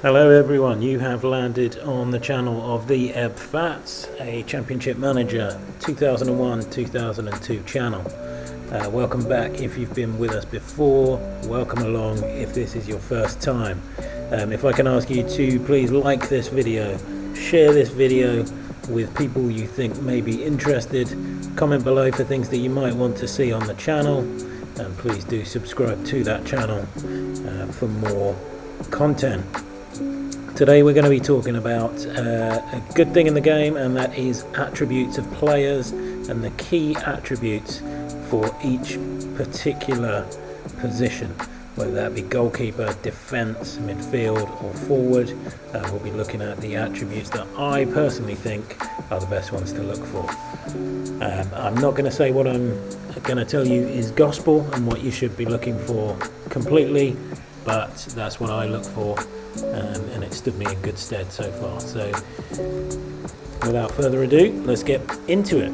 Hello everyone, you have landed on the channel of the EbFatz, a Championship Manager 2001-2002 channel. Uh, welcome back if you've been with us before, welcome along if this is your first time. Um, if I can ask you to please like this video, share this video with people you think may be interested, comment below for things that you might want to see on the channel, and please do subscribe to that channel uh, for more content. Today we're going to be talking about uh, a good thing in the game and that is attributes of players and the key attributes for each particular position whether that be goalkeeper, defence, midfield or forward. Uh, we'll be looking at the attributes that I personally think are the best ones to look for. Um, I'm not going to say what I'm going to tell you is gospel and what you should be looking for completely, but that's what I look for um, and it stood me in good stead so far. So without further ado, let's get into it.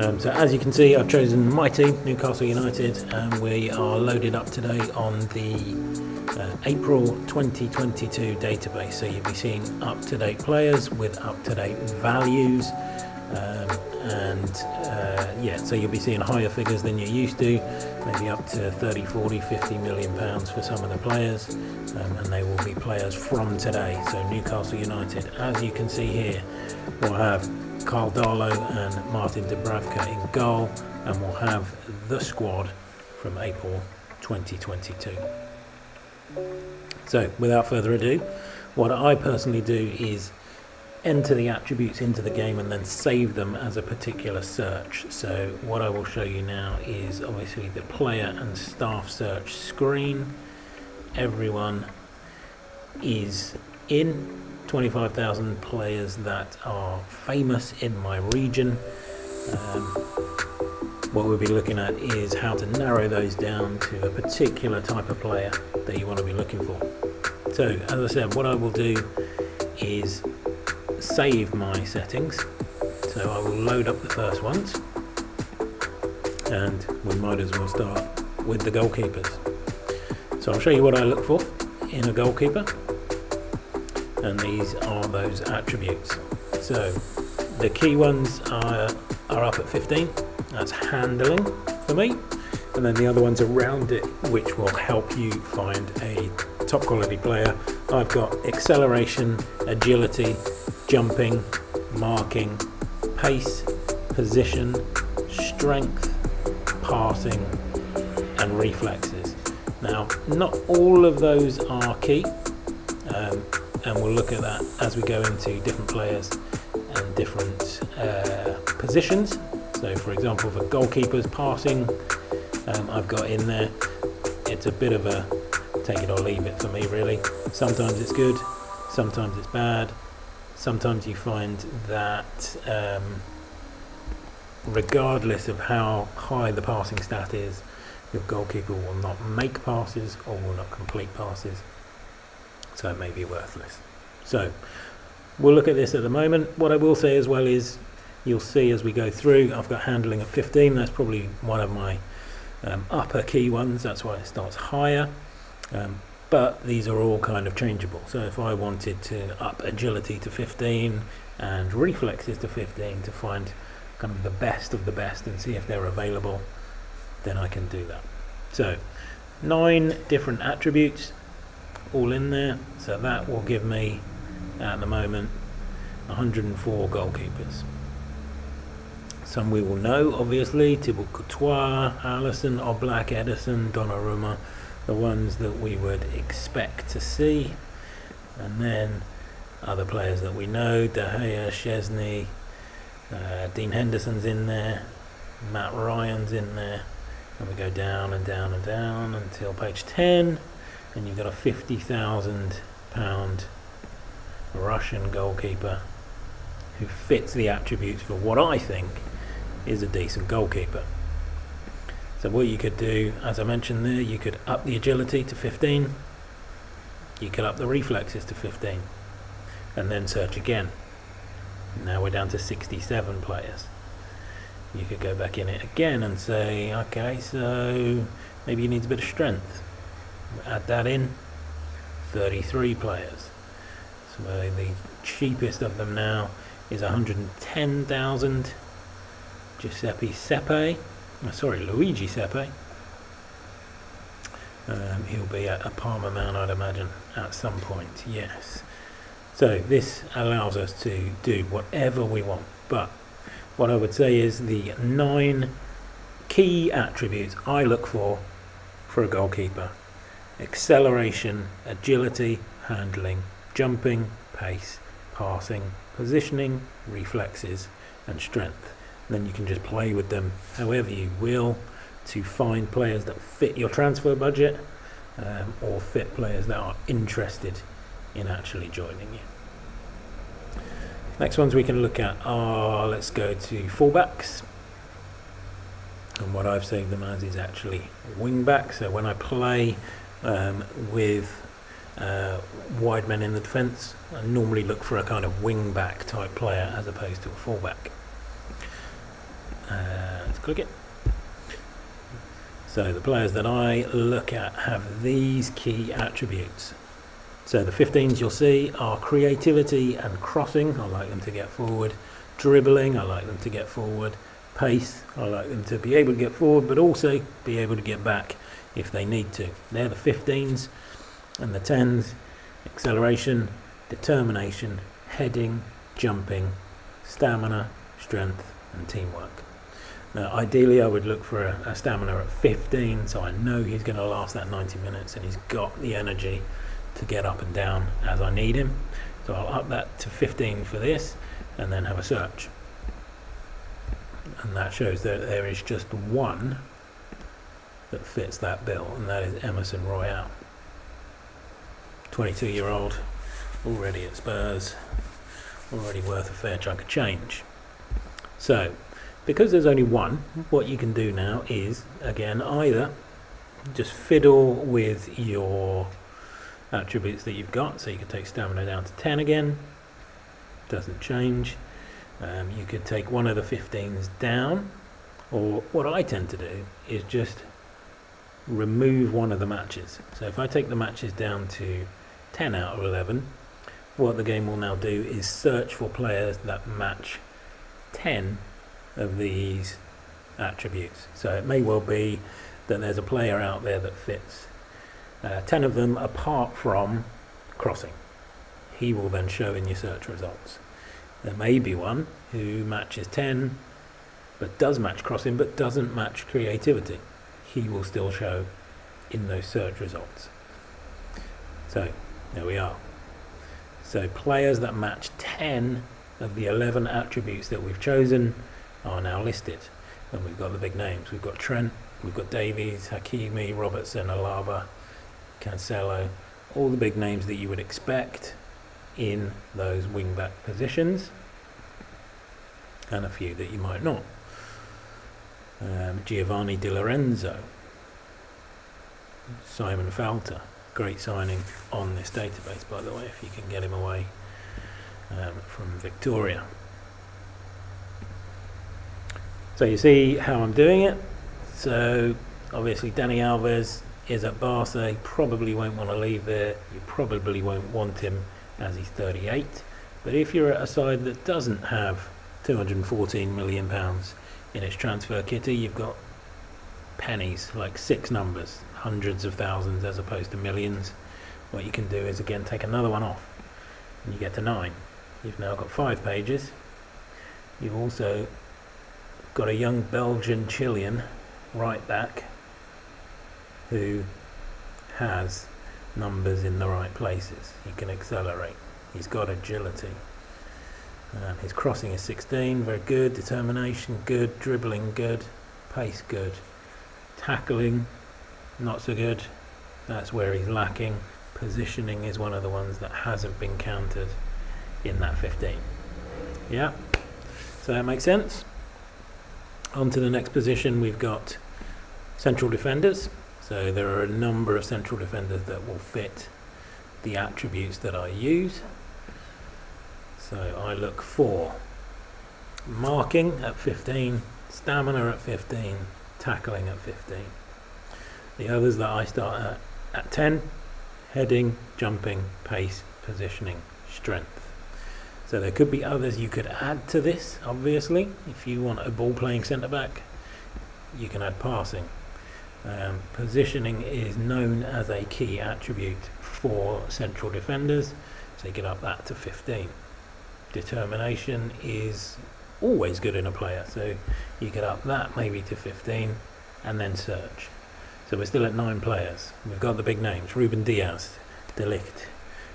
Um, so as you can see, I've chosen my team, Newcastle United, and we are loaded up today on the uh, April 2022 database. So you'll be seeing up-to-date players with up-to-date values. Um, and uh, yeah, so you'll be seeing higher figures than you're used to, maybe up to 30, 40, 50 million pounds for some of the players, um, and they will be players from today. So Newcastle United, as you can see here, will have Karl Darlow and Martin Dubravka in goal, and we'll have the squad from April 2022. So without further ado, what I personally do is enter the attributes into the game and then save them as a particular search. So what I will show you now is obviously the player and staff search screen. Everyone is in 25,000 players that are famous in my region. Um, what we'll be looking at is how to narrow those down to a particular type of player that you want to be looking for. So as I said, what I will do is save my settings. So I will load up the first ones and we might as well start with the goalkeepers. So I'll show you what I look for in a goalkeeper and these are those attributes. So the key ones are, are up at 15, that's handling for me and then the other ones around it which will help you find a top quality player. I've got acceleration, agility, jumping, marking, pace, position, strength, passing, and reflexes. Now, not all of those are key, um, and we'll look at that as we go into different players and different uh, positions. So, for example, for goalkeepers, passing, um, I've got in there. It's a bit of a take it or leave it for me, really. Sometimes it's good, sometimes it's bad sometimes you find that um, regardless of how high the passing stat is, your goalkeeper will not make passes or will not complete passes. So it may be worthless. So we'll look at this at the moment. What I will say as well is you'll see as we go through, I've got handling at 15. That's probably one of my um, upper key ones. That's why it starts higher. Um, but these are all kind of changeable. So if I wanted to up agility to 15 and reflexes to 15 to find kind of the best of the best and see if they're available then I can do that. So nine different attributes all in there. So that will give me at the moment 104 goalkeepers. Some we will know obviously Thibaut Courtois, Alisson, Oblak, Ederson, Donnarumma the ones that we would expect to see. And then other players that we know De Gea, Szczesny, uh, Dean Henderson's in there Matt Ryan's in there. And we go down and down and down until page 10 and you've got a 50,000 pound Russian goalkeeper who fits the attributes for what I think is a decent goalkeeper so what you could do, as I mentioned there, you could up the agility to 15, you could up the reflexes to 15, and then search again. Now we're down to 67 players. You could go back in it again and say, okay, so maybe you need a bit of strength. Add that in. 33 players. So the cheapest of them now is 110,000. Giuseppe Sepe, oh, sorry, Luigi Sepe. Um, he'll be at a Parma man, I'd imagine, at some point, yes. So this allows us to do whatever we want. But what I would say is the nine key attributes I look for for a goalkeeper. Acceleration, agility, handling, jumping, pace, passing, positioning, reflexes and strength. Then you can just play with them however you will to find players that fit your transfer budget um, or fit players that are interested in actually joining you. Next ones we can look at are, let's go to fullbacks. And what I've saved them as is actually wing back. So when I play um, with uh, wide men in the defence, I normally look for a kind of wing back type player as opposed to a fullback. Uh, let's click it. So the players that I look at have these key attributes. So the 15s you'll see are creativity and crossing. I like them to get forward. Dribbling, I like them to get forward. Pace, I like them to be able to get forward but also be able to get back if they need to. They're the 15s and the 10s. Acceleration, determination, heading, jumping, stamina, strength and teamwork. Now, ideally, I would look for a, a stamina at 15, so I know he's going to last that 90 minutes and he's got the energy to get up and down as I need him. So I'll up that to 15 for this and then have a search. And that shows that there is just one that fits that bill, and that is Emerson Royal. 22 year old, already at Spurs, already worth a fair chunk of change. So because there's only one, what you can do now is, again, either just fiddle with your attributes that you've got. So you could take stamina down to 10 again, doesn't change. Um, you could take one of the 15s down, or what I tend to do is just remove one of the matches. So if I take the matches down to 10 out of 11, what the game will now do is search for players that match 10 of these attributes. So it may well be that there's a player out there that fits uh, 10 of them apart from crossing. He will then show in your search results. There may be one who matches 10 but does match crossing but doesn't match creativity. He will still show in those search results. So there we are. So players that match 10 of the 11 attributes that we've chosen are now listed. And we've got the big names. We've got Trent, we've got Davies, Hakimi, Robertson, Alaba, Cancelo, all the big names that you would expect in those wing-back positions, and a few that you might not. Um, Giovanni Di Lorenzo, Simon Falter, great signing on this database, by the way, if you can get him away um, from Victoria. So you see how I'm doing it. So obviously Dani Alves is at Barca. He probably won't want to leave there. You probably won't want him as he's 38. But if you're at a side that doesn't have 214 million pounds in its transfer kitty, you've got pennies, like six numbers, hundreds of thousands as opposed to millions. What you can do is again take another one off and you get to nine. You've now got five pages. You've also got a young Belgian Chilean right back who has numbers in the right places. He can accelerate. He's got agility. Um, his crossing is 16, very good. Determination, good. Dribbling, good. Pace, good. Tackling, not so good. That's where he's lacking. Positioning is one of the ones that hasn't been counted in that 15. Yeah, so that makes sense. On to the next position, we've got central defenders. So there are a number of central defenders that will fit the attributes that I use. So I look for marking at 15, stamina at 15, tackling at 15. The others that I start at, at 10 heading, jumping, pace, positioning, strength. So there could be others you could add to this, obviously. If you want a ball playing centre back, you can add passing. Um, positioning is known as a key attribute for central defenders, so you get up that to 15. Determination is always good in a player, so you get up that maybe to 15 and then search. So we're still at nine players. We've got the big names Ruben Dias, De Ligt,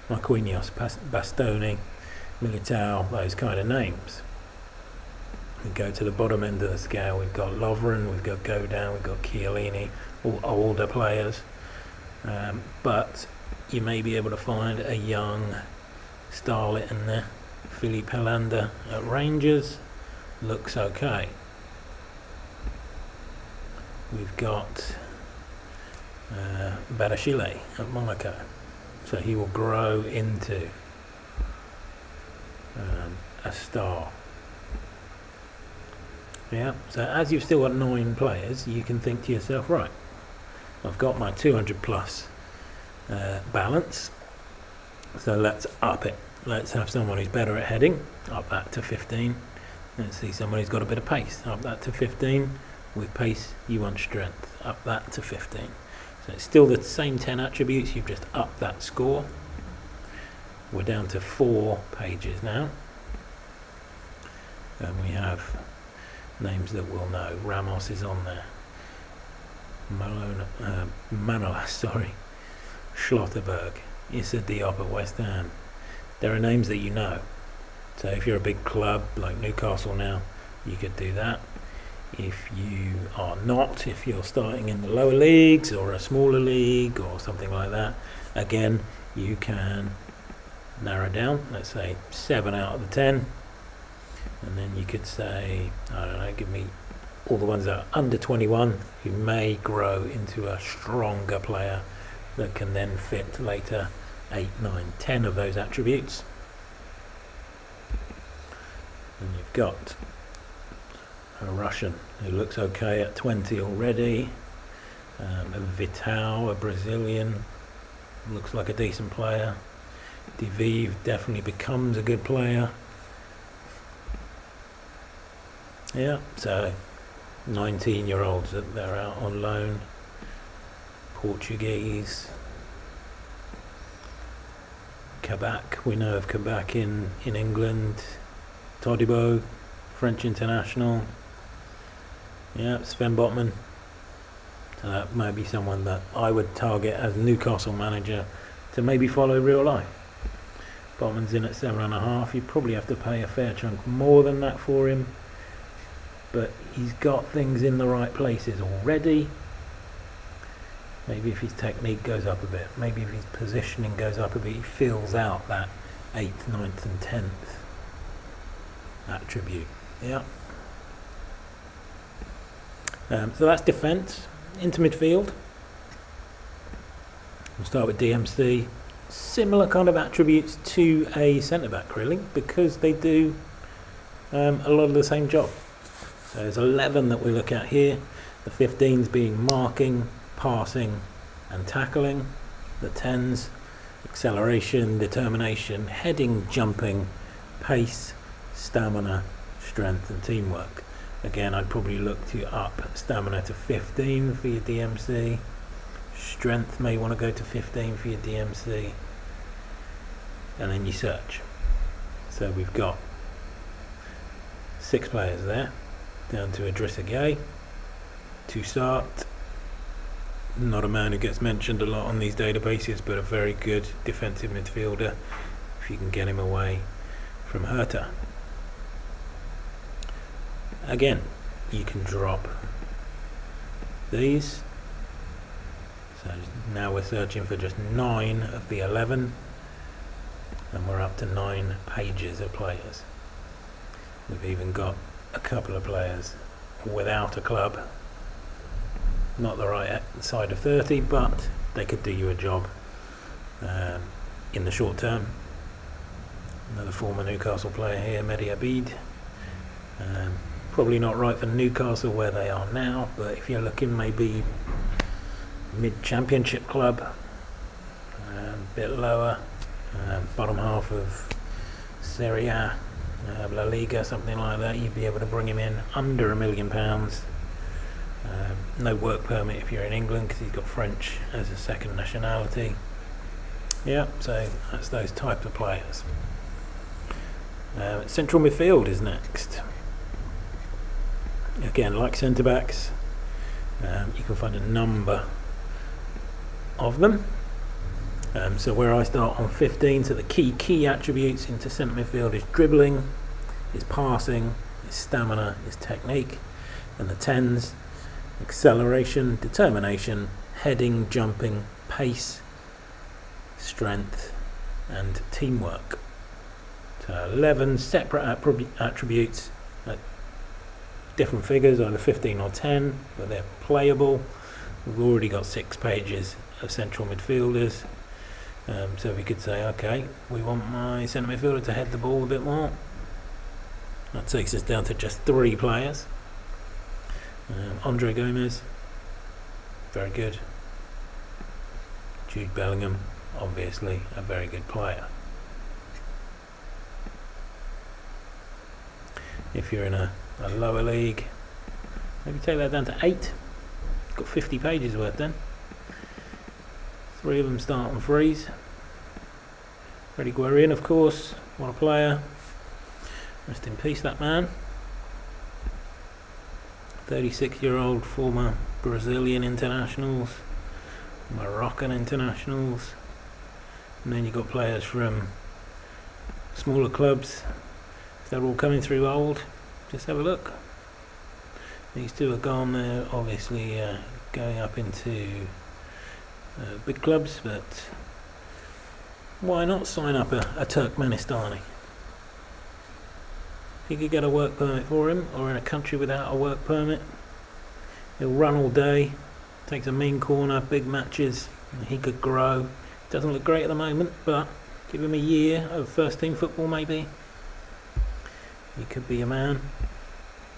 Marquinhos, Bastoni, Militao, those kind of names. We go to the bottom end of the scale, we've got Lovren, we've got Godin, we've got Chiellini, all older players. Um, but you may be able to find a young starlet in there. Filip Helander at Rangers looks okay. We've got uh, at Monaco. So he will grow into um, a star. Yeah, so as you've still got nine players, you can think to yourself, right, I've got my 200 plus uh, balance, so let's up it. Let's have someone who's better at heading, up that to 15. Let's see someone who's got a bit of pace, up that to 15. With pace, you want strength, up that to 15. So it's still the same 10 attributes, you've just upped that score. We're down to four pages now. And we have names that we'll know. Ramos is on there. Malone, uh, Manolas, sorry. Schlotterberg. Issa Diop at West Ham. There are names that you know. So if you're a big club like Newcastle now, you could do that. If you are not, if you're starting in the lower leagues or a smaller league or something like that, again, you can narrow down. Let's say 7 out of the 10. And then you could say, I don't know, give me all the ones that are under 21 who may grow into a stronger player that can then fit later 8, 9, 10 of those attributes. And you've got a Russian who looks okay at 20 already. Um, a Vital, a Brazilian, looks like a decent player. Diviv definitely becomes a good player. Yeah, so 19 year olds that they're out on loan. Portuguese. Kabak, we know of Kabak in, in England. Todibo, French international. Yeah, Sven Botman. So that might be someone that I would target as Newcastle manager to maybe follow real life. Botman's in at seven and a half. You probably have to pay a fair chunk more than that for him. But he's got things in the right places already. Maybe if his technique goes up a bit, maybe if his positioning goes up a bit, he fills out that 8th, ninth, and 10th attribute. Yeah. Um, so that's defence. Into midfield. We'll start with DMC. Similar kind of attributes to a centre back, really, because they do um, a lot of the same job. So there's 11 that we look at here. The 15s being marking, passing, and tackling. The 10s, acceleration, determination, heading, jumping, pace, stamina, strength, and teamwork. Again, I'd probably look to up stamina to 15 for your DMC. Strength may want to go to 15 for your DMC. And then you search. So we've got six players there, down to Idrissa Gueye, Tousart, not a man who gets mentioned a lot on these databases, but a very good defensive midfielder if you can get him away from Hertha. Again you can drop these. So now we're searching for just nine of the 11 and we're up to nine pages of players. We've even got a couple of players without a club. Not the right side of 30 but they could do you a job um, in the short term. Another former Newcastle player here Mehdi Abeid um, Probably not right for Newcastle where they are now, but if you're looking maybe mid-championship club, a bit lower, um, bottom half of Serie A, uh, La Liga, something like that, you'd be able to bring him in under a million pounds. Um, no work permit if you're in England because he's got French as a second nationality. Yeah, so that's those type of players. Uh, central midfield is next. Again, like centre backs, um, you can find a number of them. Um, so where I start on 15, so the key key attributes into centre midfield is dribbling, is passing, is stamina, is technique, and the tens, acceleration, determination, heading, jumping, pace, strength, and teamwork. So 11 separate attributes, at different figures, either 15 or 10, but they're playable. We've already got six pages of central midfielders. Um, so we could say, okay, we want my centre midfielder to head the ball a bit more. That takes us down to just three players. Um, Andre Gomes, very good. Jude Bellingham, obviously a very good player. If you're in a, a lower league, maybe take that down to eight. Got 50 pages worth then. Three of them start on freeze. Fredy Guarin, of course, what a player. Rest in peace, that man. 36 year old former Brazilian internationals, Moroccan internationals, and then you've got players from smaller clubs. If they're all coming through old, just have a look. These two are gone, they're obviously uh, going up into uh, big clubs, but why not sign up a, a Turkmenistani? If could get a work permit for him, or in a country without a work permit, he'll run all day, takes a mean corner, big matches, he could grow. Doesn't look great at the moment, but give him a year of first team football maybe. He could be a man.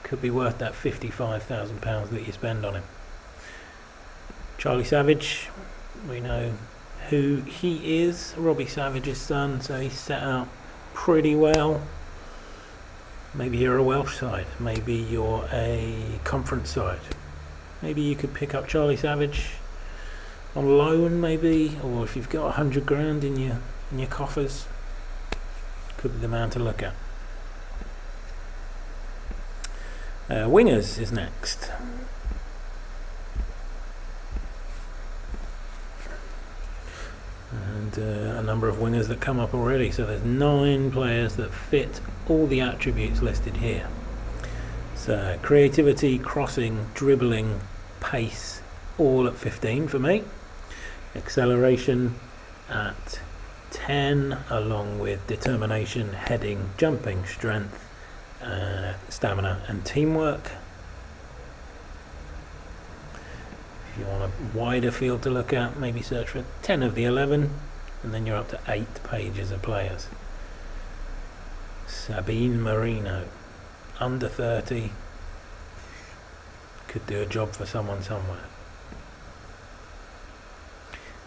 Could be worth that £55,000 that you spend on him. Charlie Savage, we know who he is, Robbie Savage's son, so he's set out pretty well. Maybe you're a Welsh side, maybe you're a conference side. Maybe you could pick up Charlie Savage on loan, maybe, or if you've got a hundred grand in your in your coffers, could be the man to look at. Uh, wingers is next. and uh, a number of wingers that come up already. So there's nine players that fit all the attributes listed here. So creativity, crossing, dribbling, pace, all at 15 for me. Acceleration at 10, along with determination, heading, jumping, strength, uh, stamina, and teamwork. If you want a wider field to look at, maybe search for 10 of the 11, and then you're up to 8 pages of players. Sabin Merino, under 30, could do a job for someone somewhere.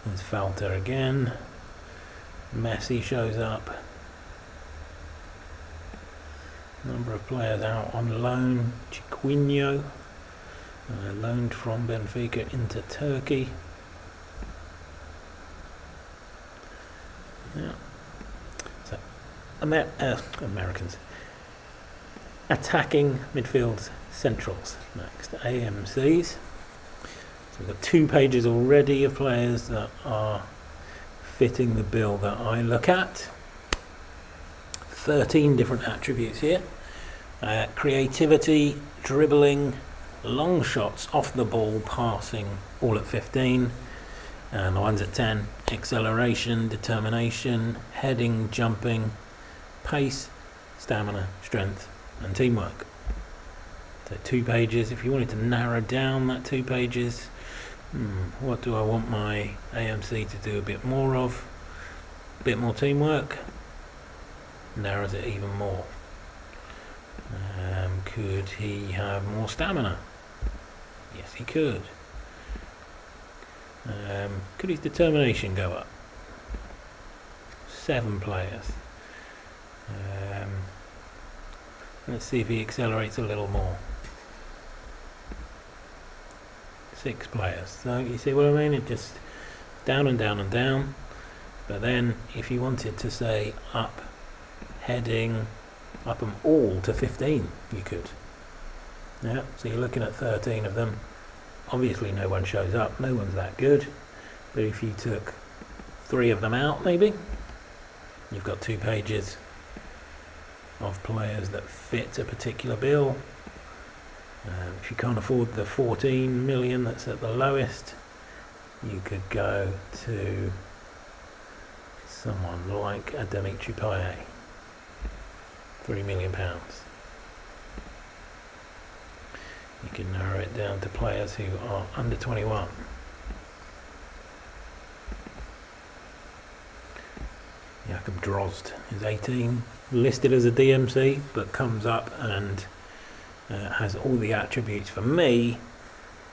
There's Falter again. Messi shows up. Number of players out on loan. Chiquinho uh, loaned from Benfica into Turkey. Yeah. So, Amer uh, Americans attacking midfield centrals next. AMCs. So we've got two pages already of players that are fitting the bill that I look at. 13 different attributes here. Uh, creativity, dribbling, long shots off the ball, passing, all at 15. And the ones at 10, acceleration, determination, heading, jumping, pace, stamina, strength, and teamwork. So two pages. If you wanted to narrow down that two pages, hmm, what do I want my AMC to do a bit more of? A bit more teamwork. Narrows it even more. Um, could he have more stamina? Yes, he could. Um, could his determination go up? seven players. Um, let's see if he accelerates a little more. Six players. So you see what I mean? It just down and down and down. But then if you wanted to say up heading up them all to 15 you could yeah so you're looking at 13 of them obviously no one shows up no one's that good but if you took three of them out maybe you've got two pages of players that fit a particular bill um, if you can't afford the 14 million that's at the lowest you could go to someone like a Dimitri Payet three million pounds. You can narrow it down to players who are under 21. Jakob Drozd is 18, listed as a DMC, but comes up and uh, has all the attributes for me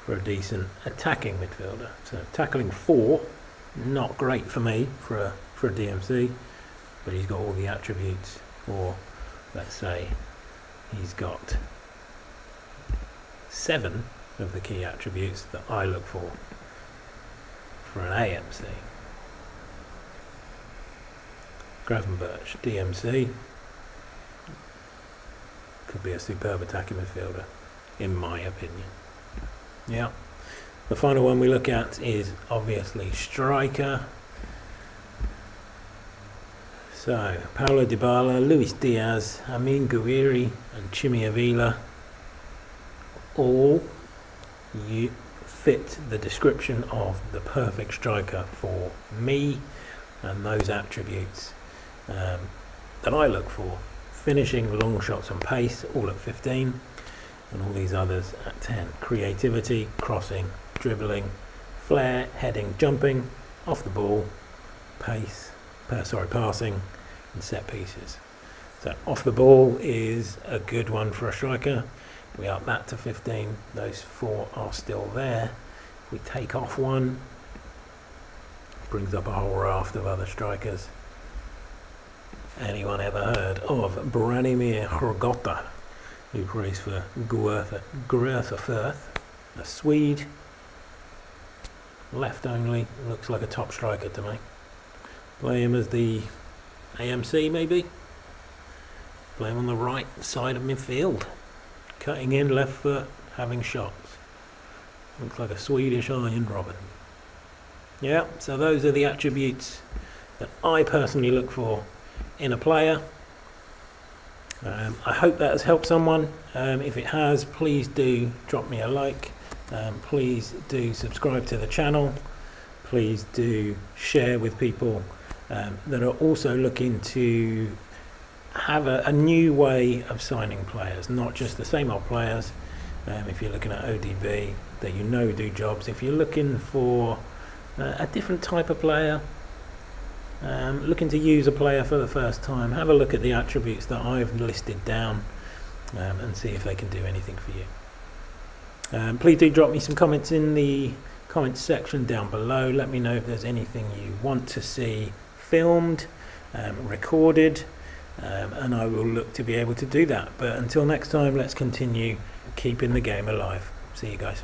for a decent attacking midfielder. So tackling four, not great for me for a for a DMC, but he's got all the attributes or let's say he's got seven of the key attributes that I look for for an AMC. Gravenberch, DMC, could be a superb attacking midfielder, in my opinion. Yeah. The final one we look at is obviously striker. So, Paulo Dybala, Luis Diaz, Amine Gouiri and Chimy Avila all you fit the description of the perfect striker for me and those attributes um, that I look for. Finishing, long shots and pace, all at 15 and all these others at 10. Creativity, crossing, dribbling, flair, heading, jumping, off the ball, pace, sorry, passing, and set pieces. So off the ball is a good one for a striker. We up that to 15. Those four are still there. If we take off one, brings up a whole raft of other strikers. Anyone ever heard of Branimir Hrgota, who plays for Greuther Fürth, a Swede, left only, looks like a top striker to me. Play him as the AMC maybe. Play him on the right side of midfield. Cutting in left foot, having shots. Looks like a Swedish Arjen Robben. Yeah, so those are the attributes that I personally look for in a player. Um, I hope that has helped someone. Um, if it has, please do drop me a like. Um, please do subscribe to the channel. Please do share with people um, that are also looking to have a, a, new way of signing players, not just the same old players. Um, if you're looking at ODB that you know do jobs, if you're looking for uh, a different type of player, um, looking to use a player for the first time, have a look at the attributes that I've listed down um, and see if they can do anything for you. Um, please do drop me some comments in the comments section down below. Let me know if there's anything you want to see filmed, um, recorded, um, and I will look to be able to do that. But until next time, let's continue keeping the game alive. See you guys.